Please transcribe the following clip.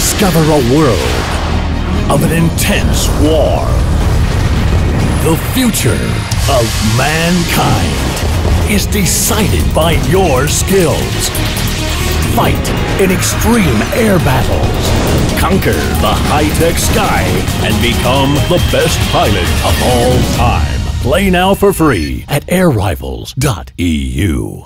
Discover a world of an intense war. The future of mankind is decided by your skills. Fight in extreme air battles. Conquer the high-tech sky and become the best pilot of all time. Play now for free at airrivals.eu.